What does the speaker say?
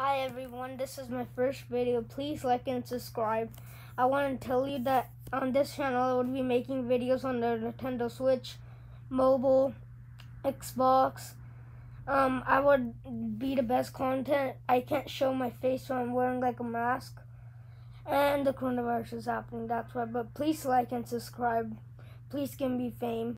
Hi everyone, this is my first video. Please like and subscribe. I want to tell you that on this channel I would be making videos on the Nintendo Switch, mobile, Xbox. Um, I would be the best content. I can't show my face so I'm wearing like a mask. And the coronavirus is happening, that's why. But please like and subscribe. Please give me fame.